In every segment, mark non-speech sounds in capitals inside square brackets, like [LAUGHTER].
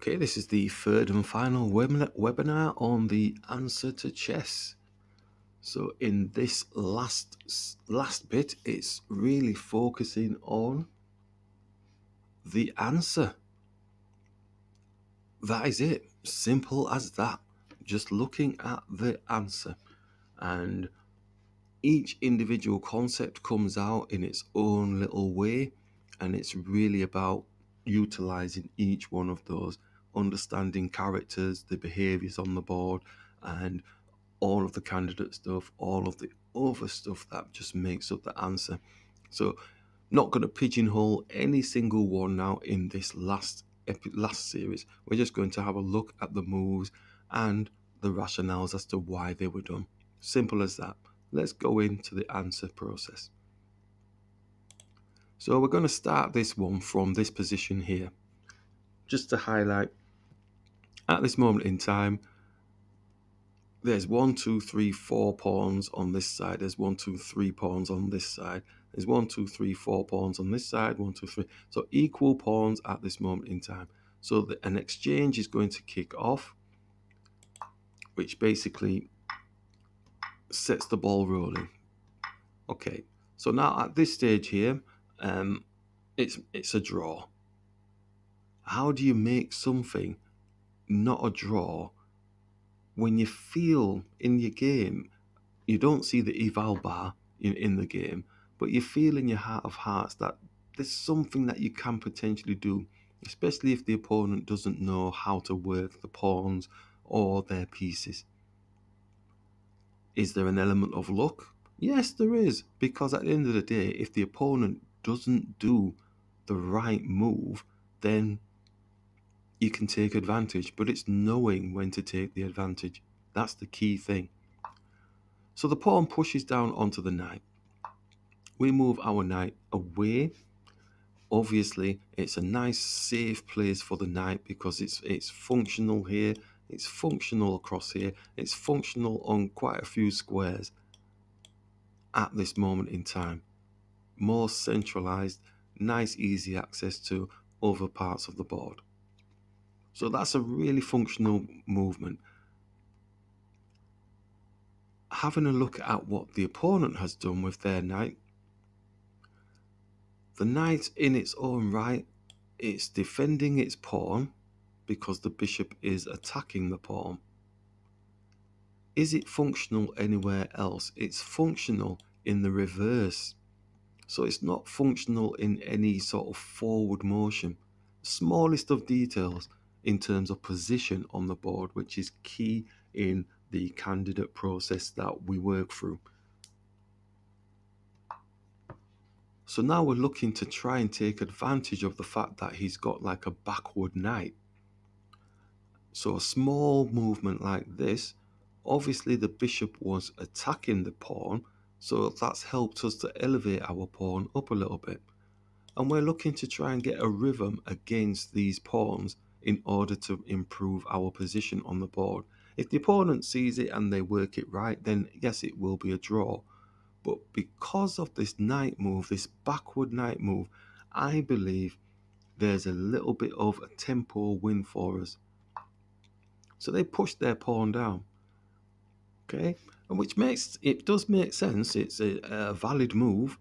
Okay, this is the third and final webinar on the answer to chess. So in this last last bit, it's really focusing on the answer. That is it. Simple as that. Just looking at the answer. And each individual concept comes out in its own little way. And it's really about utilizing each one of those, understanding characters, the behaviors on the board, and all of the candidate stuff, all of the other stuff that just makes up the answer. So, not going to pigeonhole any single one now in this last last series. We're just going to have a look at the moves and the rationales as to why they were done. Simple as that. Let's go into the answer process. So we're going to start this one from this position here. Just to highlight, at this moment in time, there's one, two, three, four pawns on this side. There's one, two, three pawns on this side. There's one, two, three, four pawns on this side. One, two, three. So equal pawns at this moment in time. So the, an exchange is going to kick off, which basically sets the ball rolling. Okay, so now at this stage here, um, it's it's a draw. How do you make something not a draw when you feel in your game you don't see the eval bar in, in the game, but you feel in your heart of hearts that there's something that you can potentially do, especially if the opponent doesn't know how to work the pawns or their pieces. Is there an element of luck? Yes, there is, because at the end of the day, if the opponent doesn't do the right move, then you can take advantage. But it's knowing when to take the advantage. That's the key thing. So the pawn pushes down onto the knight. We move our knight away. Obviously, it's a nice safe place for the knight because it's it's functional here. It's functional across here. It's functional on quite a few squares at this moment in time more centralized, nice, easy access to other parts of the board. So that's a really functional movement. Having a look at what the opponent has done with their knight. The knight in its own right, it's defending its pawn because the bishop is attacking the pawn. Is it functional anywhere else? It's functional in the reverse. So it's not functional in any sort of forward motion. Smallest of details in terms of position on the board, which is key in the candidate process that we work through. So now we're looking to try and take advantage of the fact that he's got like a backward knight. So a small movement like this, obviously the bishop was attacking the pawn, so that's helped us to elevate our pawn up a little bit. And we're looking to try and get a rhythm against these pawns in order to improve our position on the board. If the opponent sees it and they work it right, then yes, it will be a draw. But because of this knight move, this backward knight move, I believe there's a little bit of a tempo win for us. So they push their pawn down. Okay, and which makes it does make sense. It's a, a valid move,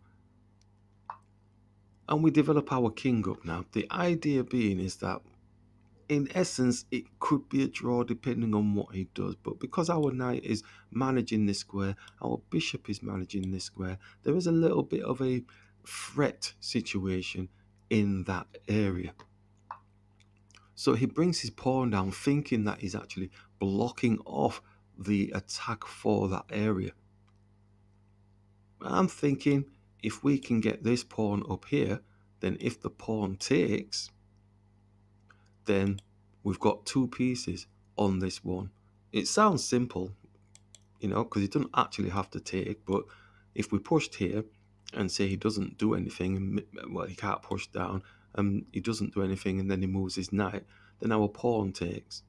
and we develop our king up now. The idea being is that, in essence, it could be a draw depending on what he does. But because our knight is managing this square, our bishop is managing this square. There is a little bit of a threat situation in that area. So he brings his pawn down, thinking that he's actually blocking off the attack for that area. I'm thinking if we can get this pawn up here, then if the pawn takes, then we've got two pieces on this one. It sounds simple, you know, because he doesn't actually have to take, but if we pushed here and say he doesn't do anything, well, he can't push down, and he doesn't do anything, and then he moves his knight, then our pawn takes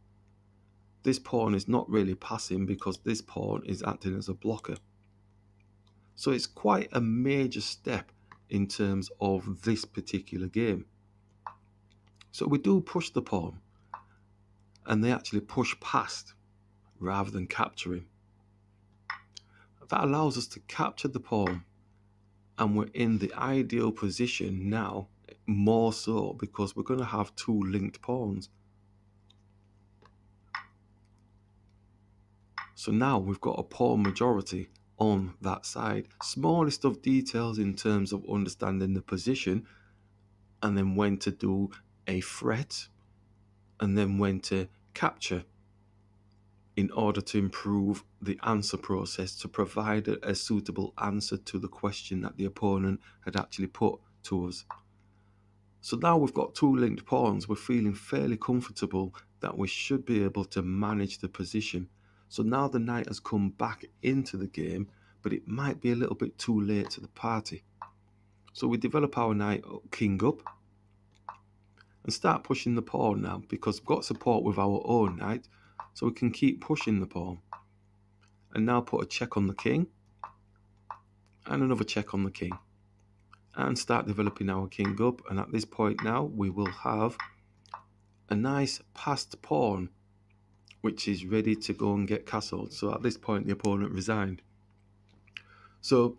this pawn is not really passing because this pawn is acting as a blocker. So it's quite a major step in terms of this particular game. So we do push the pawn. and they actually push past rather than capturing. That allows us to capture the pawn and we're in the ideal position now, more so because we're going to have two linked pawns. So now we've got a pawn majority on that side. Smallest of details in terms of understanding the position and then when to do a threat and then when to capture in order to improve the answer process to provide a, a, suitable answer to the question that the opponent had actually put to us. So now we've got two linked pawns, we're feeling fairly comfortable that we should be able to manage the position. So now the knight has come back into the game, but it might be a little bit too late to the party. So we develop our knight uh, king up and start pushing the pawn now because we've got support with our own knight so we can keep pushing the pawn. And now put a check on the king and another check on the king and start developing our king up and at this point now we will have a nice passed pawn which is ready to go and get castled. So at this point the opponent resigned. So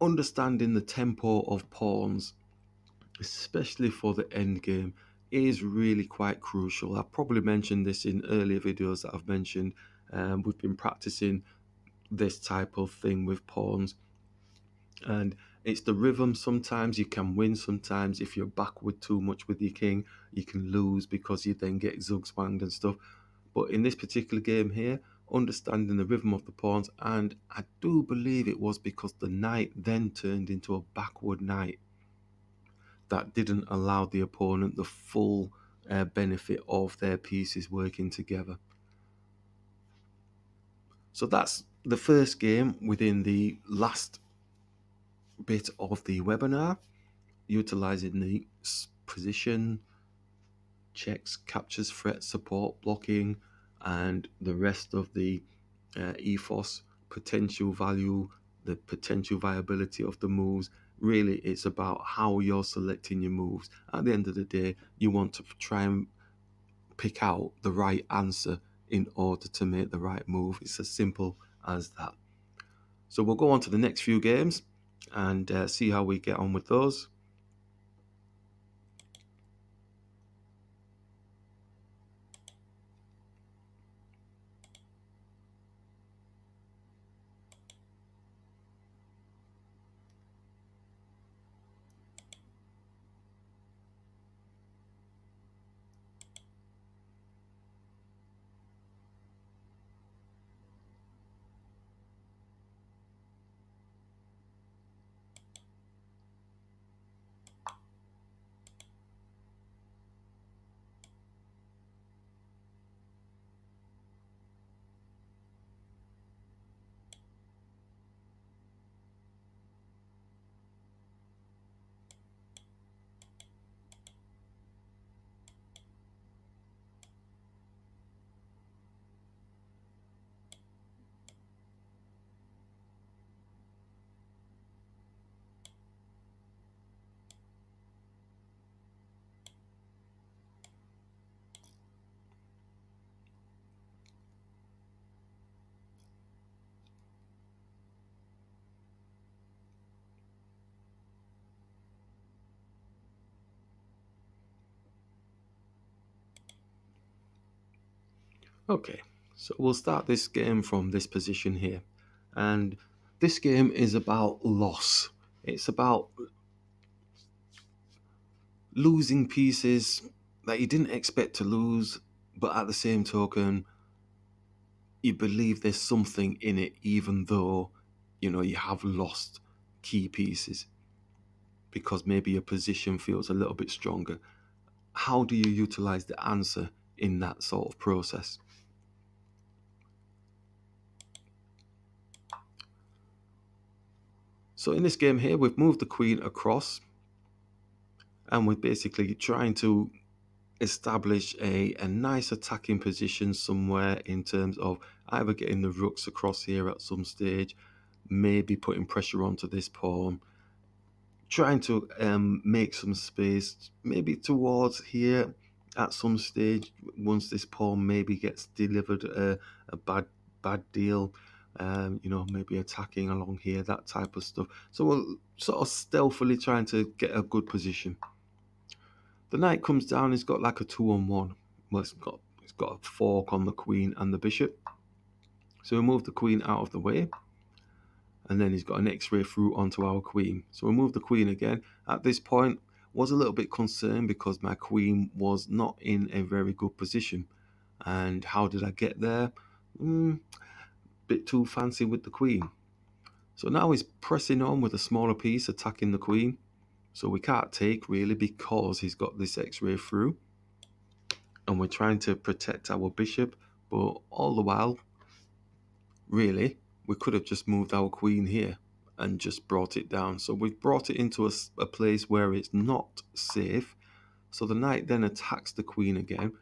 understanding the tempo of pawns especially for the end game, is really quite crucial. I've probably mentioned this in earlier videos that I've mentioned. Um, we've been practicing this type of thing with pawns, and it's the rhythm. Sometimes you can win, sometimes if you're backward too much with your king, you can lose because you then get zugzwanged and stuff. But in this particular game here, understanding the rhythm of the pawns, and I do believe it was because the knight then turned into a backward knight that didn't allow the opponent the full uh, benefit of their pieces working together. So that's the first game within the last bit of the webinar, utilizing the position, checks, captures, threat, support, blocking, and the rest of the uh, ethos, potential value, the potential viability of the moves, really it's about how you're selecting your moves. At the end of the day, you want to try and pick out the right answer in order to make the right move. It's as simple as that. So we'll go on to the next few games and uh, see how we get on with those. Okay, so we'll start this game from this position here. And this game is about loss. It's about losing pieces that you didn't expect to lose, but at the same token, you believe there's something in it, even though, you know, you have lost key pieces because maybe your position feels a little bit stronger. How do you utilize the answer in that sort of process? So in this game here, we've moved the queen across and we're basically trying to establish a, a nice attacking position somewhere in terms of either getting the rooks across here at some stage, maybe putting pressure onto this pawn, trying to um, make some space, maybe towards here, at some stage once this pawn maybe gets delivered a, a bad bad deal um, you know maybe attacking along here that type of stuff. So we're sort of stealthily trying to get a good position. The knight comes down he's got like a two on one. Well it's got it's got a fork on the queen and the bishop. So we move the queen out of the way. And then he's got an x-ray through onto our queen. So we move the queen again. At this point was a little bit concerned because my queen was not in a very good position. And how did I get there? Mm, bit too fancy with the queen. So now he's pressing on with a smaller piece, attacking the queen. So we can't take really because he's got this x-ray through. And we're trying to protect our bishop. But all the while, really, we could have just moved our queen here and just brought it down. So we've brought it into a, a place where it's not safe. So the knight then attacks the queen again.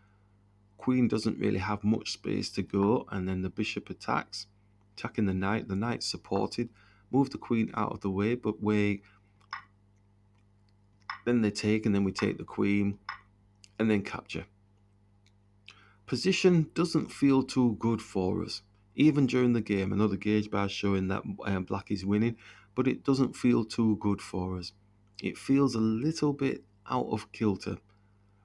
Queen doesn't really have much space to go, and then the bishop attacks, attacking the knight. The knight's supported. Move the queen out of the way, but we then they take, and then we take the queen, and then capture. Position doesn't feel too good for us even during the game. Another gauge bar showing that um, black is winning, but it doesn't feel too good for us. It feels a little bit out of kilter.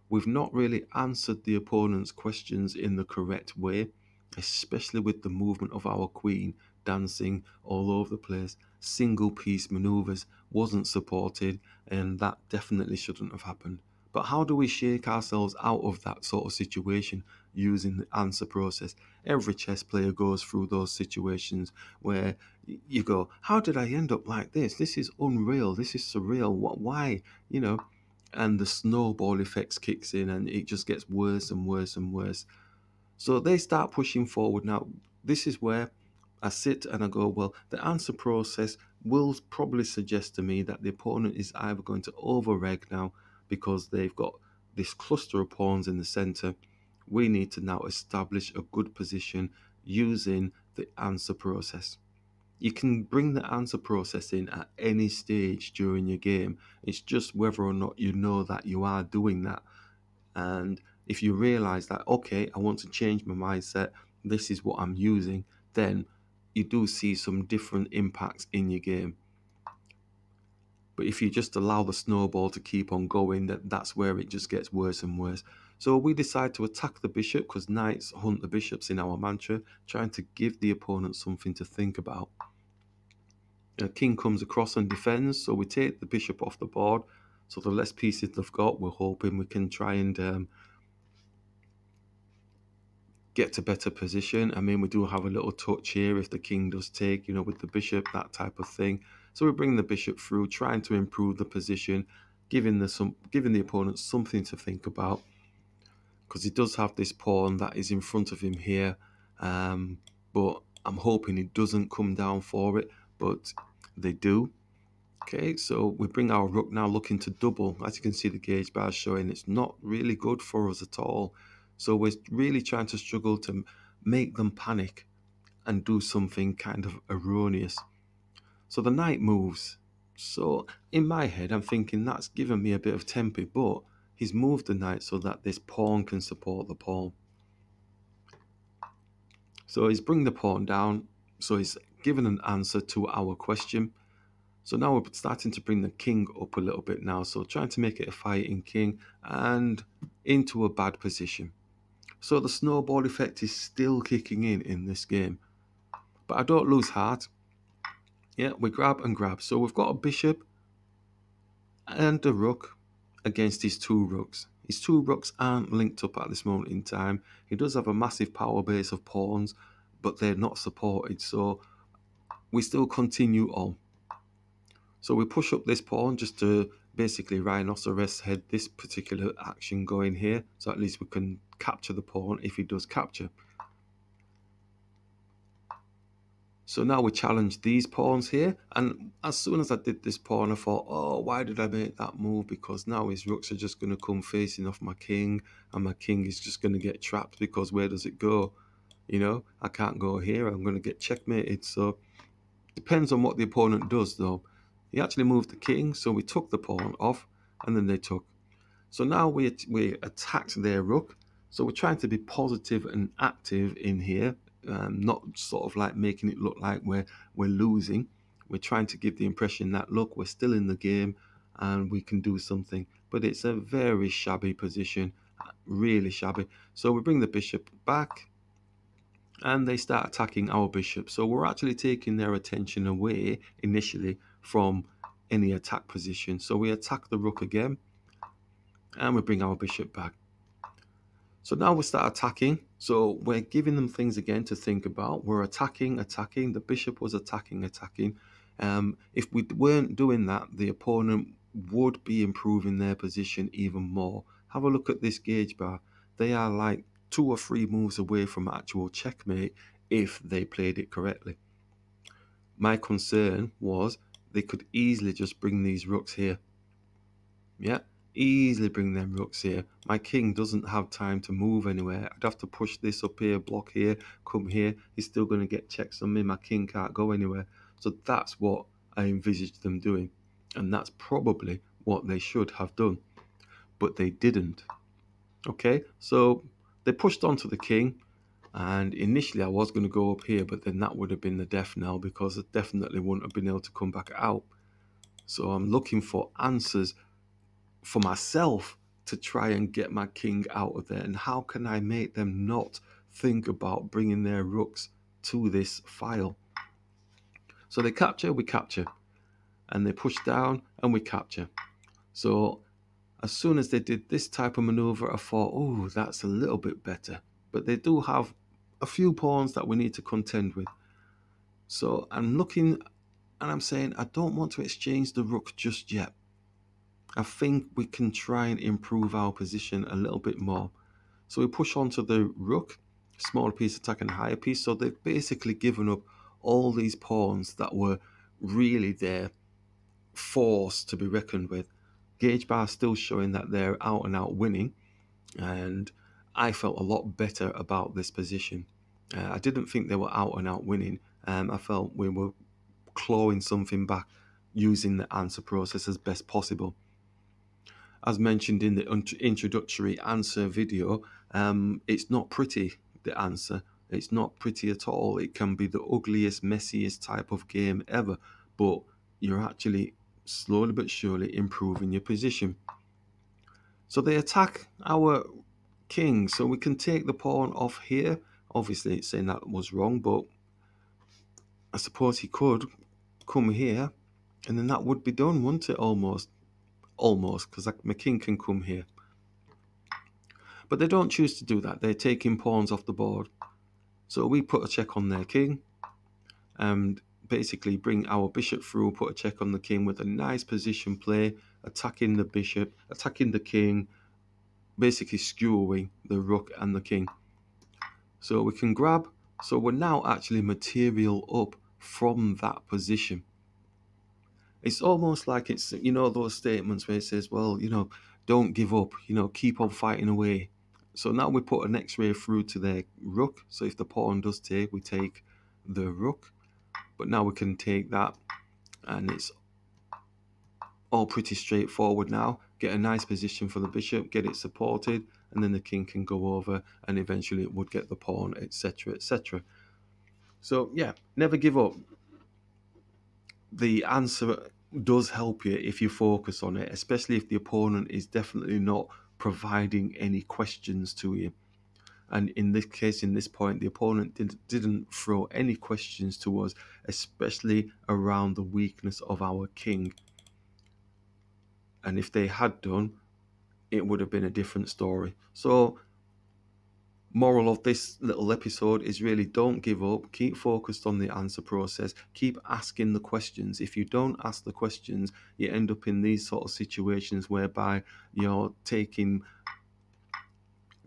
We've not really answered the opponent's questions in the correct way, especially with the movement of our queen dancing all over the place. Single piece maneuvers wasn't supported, and that definitely shouldn't have happened. But how do we shake ourselves out of that sort of situation using the answer process? Every chess player goes through those situations where you go, How did I end up like this? This is unreal. This is surreal. What, why? You know, and the snowball effects kicks in and it just gets worse and worse and worse. So they start pushing forward. Now, this is where I sit and I go, well, the answer process will probably suggest to me that the opponent is either going to over reg now because they've got this cluster of pawns in the center. We need to now establish a good position using the answer process. You can bring the answer process in at any stage during your game. It's just whether or not you know that you are doing that. And if you realize that, okay, I want to change my mindset, this is what I'm using, then you do see some different impacts in your game. But if you just allow the snowball to keep on going, that that's where it just gets worse and worse. So we decide to attack the bishop because knights hunt the bishops in our mantra, trying to give the opponent something to think about. A king comes across and defends, so we take the bishop off the board. So the less pieces they've got, we're hoping we can try and um, get to better position. I mean, we do have a little touch here if the king does take, you know, with the bishop, that type of thing. So we bring the bishop through, trying to improve the position, giving the some giving the opponent something to think about. Because he does have this pawn that is in front of him here. Um, but I'm hoping he doesn't come down for it, but they do. Okay, so we bring our rook now looking to double. As you can see, the gauge bar showing it's not really good for us at all. So we're really trying to struggle to make them panic and do something kind of erroneous. So the knight moves. So in my head, I'm thinking that's given me a bit of tempo, but he's moved the knight so that this pawn can support the pawn. So he's bring the pawn down. So he's given an answer to our question. So now we're starting to bring the king up a little bit now. So trying to make it a fighting king and into a bad position. So the snowball effect is still kicking in in this game. But I don't lose heart. Yeah, we grab and grab. So we've got a bishop and a rook against his two rooks. His two rooks aren't linked up at this moment in time. He does have a massive power base of pawns, but they're not supported. So we still continue on. So we push up this pawn just to basically rhinoceros had this particular action going here. So at least we can capture the pawn if he does capture. So now we challenge these pawns here. And as soon as I did this pawn, I thought, oh, why did I make that move? Because now his rooks are just going to come facing off my king. And my king is just going to get trapped because where does it go? You know, I can't go here. I'm going to get checkmated. So depends on what the opponent does, though. He actually moved the king. So we took the pawn off. And then they took. So now we, we attacked their rook. So we're trying to be positive and active in here, um, not sort of like making it look like we're, we're losing. We're trying to give the impression that, look, we're still in the game and we can do something. But it's a very shabby position, really shabby. So we bring the bishop back and they start attacking our bishop. So we're actually taking their attention away initially from any attack position. So we attack the rook again and we bring our bishop back. So now we start attacking. So we're giving them things again to think about. We're attacking, attacking. The bishop was attacking, attacking. Um, if we weren't doing that, the opponent would be improving their position even more. Have a look at this gauge bar. They are like two or three moves away from actual checkmate if they played it correctly. My concern was they could easily just bring these rooks here. Yeah, easily bring them rooks here. My king doesn't have time to move anywhere. I'd have to push this up here, block here, come here. He's still going to get checks on me. My king can't go anywhere. So that's what I envisaged them doing. And that's probably what they should have done. But they didn't. Okay, so they pushed onto the king. And initially I was going to go up here, but then that would have been the death knell because I definitely wouldn't have been able to come back out. So I'm looking for answers for myself to try and get my king out of there. And how can I make them not think about bringing their rooks to this file? So they capture, we capture. And they push down and we capture. So as soon as they did this type of maneuver, I thought, oh, that's a little bit better. But they do have a few pawns that we need to contend with. So I'm looking and I'm saying, I don't want to exchange the rook just yet. I think we can try and improve our position a little bit more. So we push on to the rook, smaller piece attacking higher piece. So they've basically given up all these pawns that were really their force to be reckoned with. Gauge bar still showing that they're out and out winning. And I felt a lot better about this position. Uh, I didn't think they were out and out winning. Um, I felt we were clawing something back using the answer process as best possible as mentioned in the introductory answer video, um, it's not pretty, the answer. It's not pretty at all. It can be the ugliest, messiest type of game ever, but you're actually slowly but surely improving your position. So they attack our king, so we can take the pawn off here. Obviously, it's saying that was wrong, but I suppose he could come here, and then that would be done, wouldn't it, almost? almost, because my king can come here. But they don't choose to do that. They're taking pawns off the board. So we put a check on their king and basically bring our bishop through, put a check on the king with a nice position play, attacking the bishop, attacking the king, basically skewering the rook and the king. So we can grab, so we're now actually material up from that position. It's almost like it's you know those statements where it says well you know don't give up you know keep on fighting away. So now we put an x-ray through to their rook. So if the pawn does take we take the rook. But now we can take that and it's all pretty straightforward now get a nice position for the bishop get it supported and then the king can go over and eventually it would get the pawn etc etc so yeah never give up the answer does help you if you focus on it, especially if the opponent is definitely not providing any questions to you. And in this case, in this point, the opponent did, didn't throw any questions to us, especially around the weakness of our king. And if they had done, it would have been a different story. So moral of this little episode is really don't give up keep focused on the answer process keep asking the questions. If you don't ask the questions you end up in these sort of situations whereby you're taking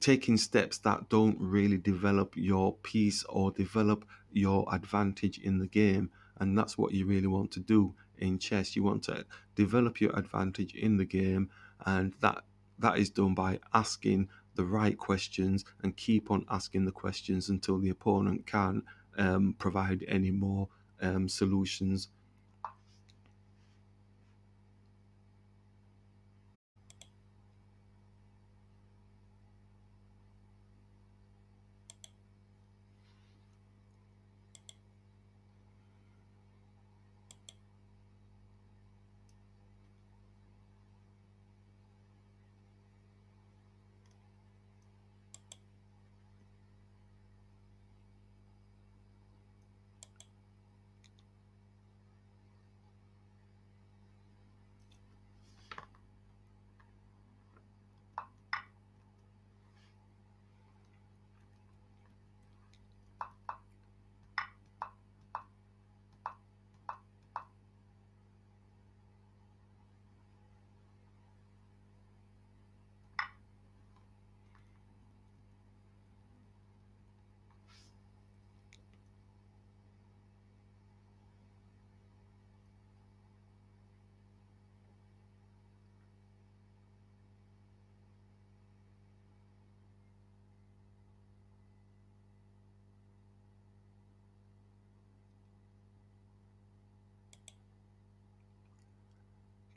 taking steps that don't really develop your piece or develop your advantage in the game. And that's what you really want to do in chess you want to develop your advantage in the game and that that is done by asking the right questions and keep on asking the questions until the opponent can um, provide any more um, solutions.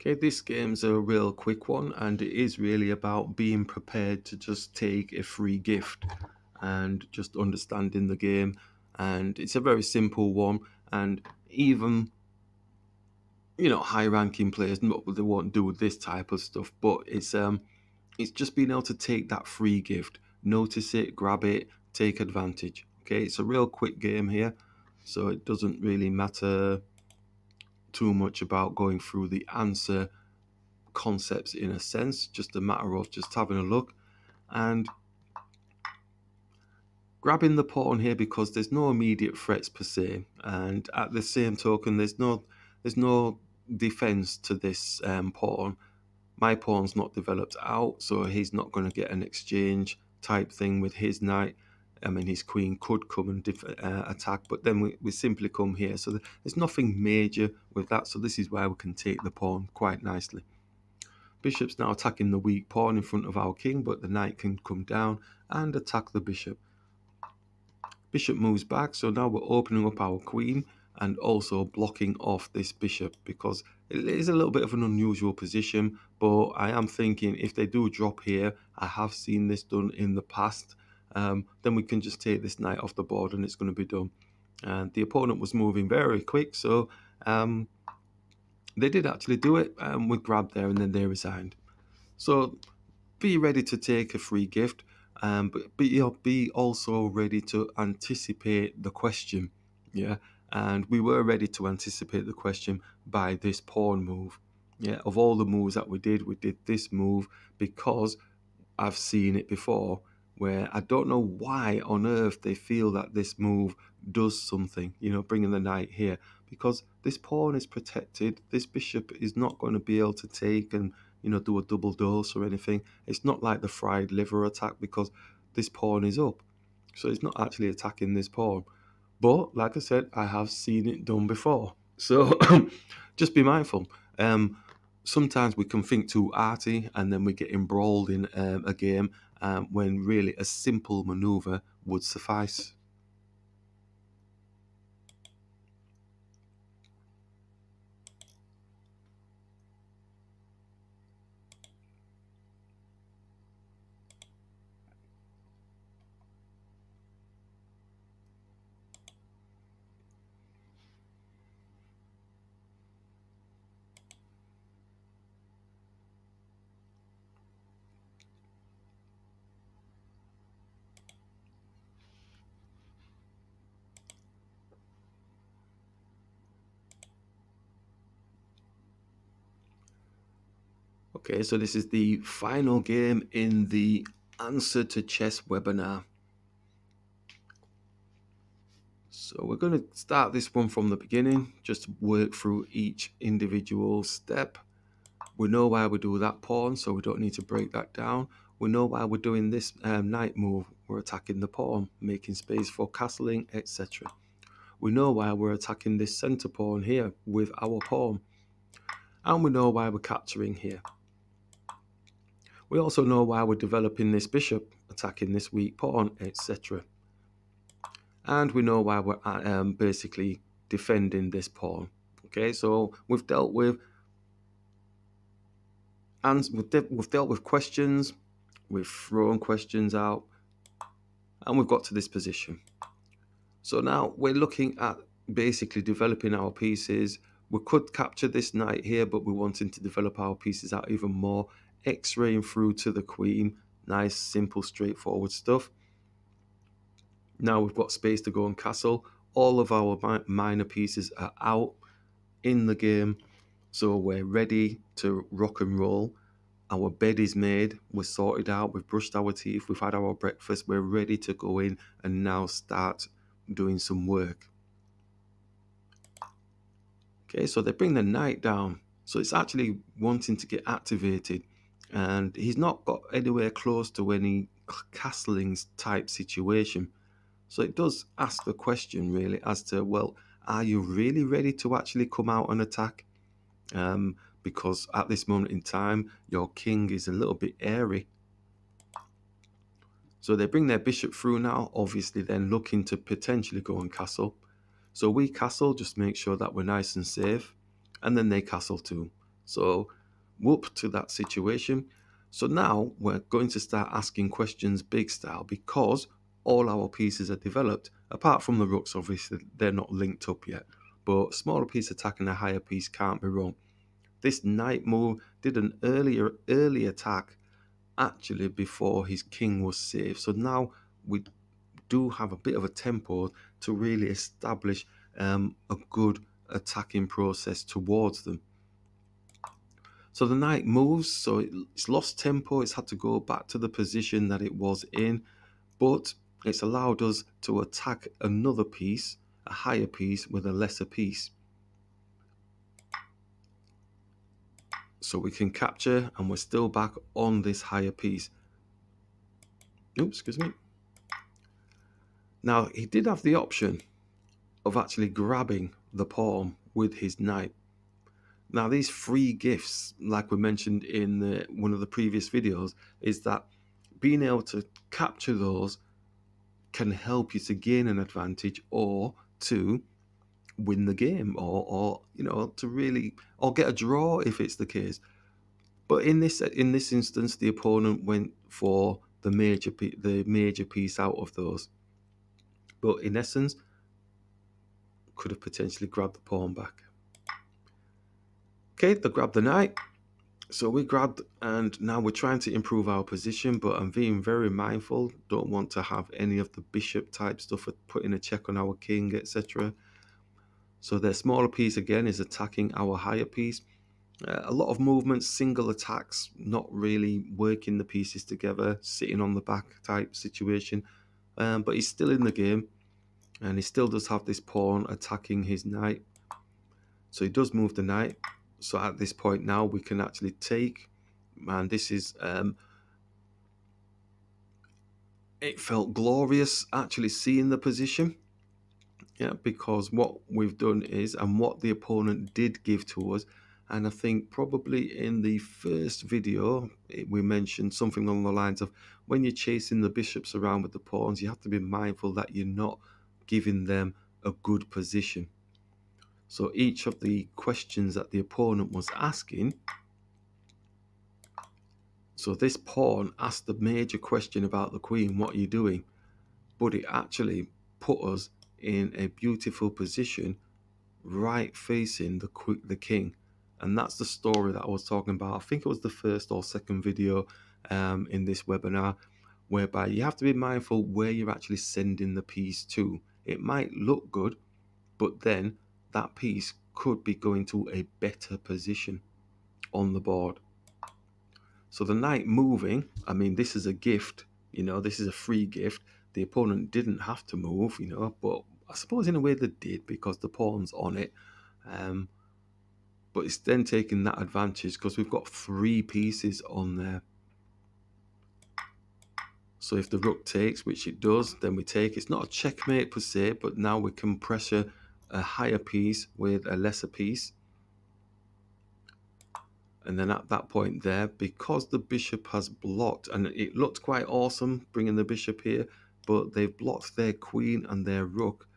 Okay, this game's a real quick one, and it is really about being prepared to just take a free gift and just understanding the game. And it's a very simple one, and even you know high ranking players not they won't do with this type of stuff but it's um it's just being able to take that free gift notice it grab it take advantage okay it's a real quick game here so it doesn't really matter too much about going through the answer concepts in a sense just a matter of just having a look and grabbing the pawn here because there's no immediate threats per se and at the same token there's no there's no defense to this um, pawn. My pawn's not developed out, so he's not going to get an exchange type thing with his knight. I mean, his queen could come and uh, attack, but then we, we simply come here. So there's nothing major with that. So this is where we can take the pawn quite nicely. Bishop's now attacking the weak pawn in front of our king, but the knight can come down and attack the bishop. Bishop moves back, so now we're opening up our queen and also blocking off this bishop because it is a little bit of an unusual position but I am thinking if they do drop here I have seen this done in the past um, then we can just take this knight off the board and it's going to be done. And the opponent was moving very quick so um, they did actually do it um, we grabbed there and then they resigned. So be ready to take a free gift um, but be, be also ready to anticipate the question yeah? And we were ready to anticipate the question by this pawn move. Yeah, of all the moves that we did, we did this move because I've seen it before where I don't know why on earth they feel that this move does something, you know, bringing the knight here because this pawn is protected. This bishop is not going to be able to take and, you know, do a double dose or anything. It's not like the fried liver attack because this pawn is up. So it's not actually attacking this pawn. But like I said, I have seen it done before. So [COUGHS] just be mindful. Um, sometimes we can think too arty and then we get embroiled in um, a game um, when really a simple maneuver would suffice. Okay, so this is the final game in the Answer to Chess webinar. So we're going to start this one from the beginning, just work through each individual step. We know why we do that pawn, so we don't need to break that down. We know why we're doing this um, knight move. We're attacking the pawn, making space for castling, etc. We know why we're attacking this center pawn here with our pawn. And we know why we're capturing here. We also know why we're developing this bishop, attacking this weak pawn, etc. And we know why we're um, basically defending this pawn. Okay, so we've dealt with and we've, de we've dealt with questions, we've thrown questions out, and we've got to this position. So now we're looking at basically developing our pieces. We could capture this knight here, but we're wanting to develop our pieces out even more x-raying through to the queen. Nice, simple, straightforward stuff. Now we've got space to go and castle. All of our minor pieces are out in the game. So we're ready to rock and roll. Our bed is made. We're sorted out. We've brushed our teeth. We've had our breakfast. We're ready to go in and now start doing some work. Okay, so they bring the knight down. So it's actually wanting to get activated and he's not got anywhere close to any castlings type situation. So it does ask the question really as to well, are you really ready to actually come out and attack? Um, because at this moment in time, your king is a little bit airy. So they bring their bishop through now, obviously then looking to potentially go and castle. So we castle, just make sure that we're nice and safe. And then they castle too. So whoop to that situation. So now we're going to start asking questions big style because all our pieces are developed, apart from the rooks, obviously, they're not linked up yet. But smaller piece attacking a higher piece can't be wrong. This knight move did an earlier early attack actually before his king was saved. So now we do have a bit of a tempo to really establish um, a good attacking process towards them. So the knight moves, so it's lost tempo, it's had to go back to the position that it was in, but it's allowed us to attack another piece, a higher piece with a lesser piece. So we can capture and we're still back on this higher piece. Oops, excuse me. Now, he did have the option of actually grabbing the pawn with his knight. Now, these free gifts, like we mentioned in the, one of the previous videos, is that being able to capture those can help you to gain an advantage or to win the game or, or you know to really or get a draw if it's the case. But in this in this instance the opponent went for the major the major piece out of those. But in essence could have potentially grabbed the pawn back Okay, they grabbed the knight. So we grabbed and now we're trying to improve our position, but I'm being very mindful. Don't want to have any of the bishop type stuff for putting a check on our king, etc. So their smaller piece again is attacking our higher piece. Uh, a lot of movements, single attacks, not really working the pieces together, sitting on the back type situation. Um, but he's still in the game and he still does have this pawn attacking his knight. So he does move the knight so at this point now we can actually take man this is um it felt glorious actually seeing the position. Yeah because what we've done is and what the opponent did give to us and I think probably in the first video we mentioned something along the lines of when you're chasing the bishops around with the pawns you have to be mindful that you're not giving them a good position so each of the questions that the opponent was asking, so this pawn asked the major question about the queen, what are you doing? But it actually put us in a beautiful position right facing the the king. And that's the story that I was talking about. I think it was the first or second video um, in this webinar, whereby you have to be mindful where you're actually sending the piece to. It might look good, but then that piece could be going to a better position on the board. So the knight moving, I mean, this is a gift, you know, this is a free gift. The opponent didn't have to move, you know, but I suppose in a way they did because the pawn's on it. Um, but it's then taking that advantage because we've got three pieces on there. So if the rook takes, which it does, then we take. It's not a checkmate per se, but now we can pressure a higher piece with a lesser piece. And then at that point there, because the bishop has blocked, and it looked quite awesome bringing the bishop here, but they've blocked their queen and their rook,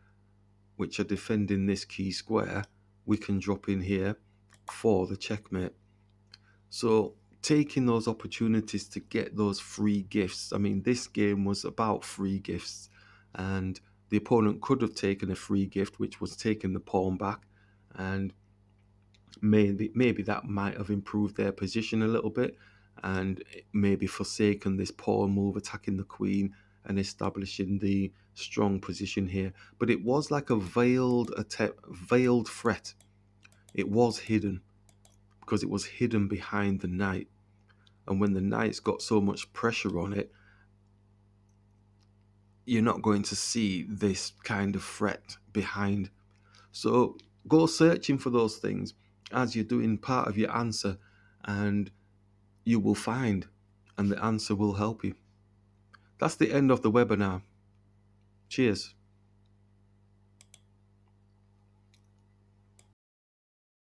which are defending this key square, we can drop in here for the checkmate. So taking those opportunities to get those free gifts. I mean, this game was about free gifts. And the opponent could have taken a free gift, which was taking the pawn back, and maybe maybe that might have improved their position a little bit, and maybe forsaken this pawn move, attacking the queen and establishing the strong position here. But it was like a veiled attempt, veiled threat. It was hidden because it was hidden behind the knight. And when the knight's got so much pressure on it, you're not going to see this kind of threat behind. So go searching for those things as you're doing part of your answer, and you will find, and the answer will help you. That's the end of the webinar. Cheers.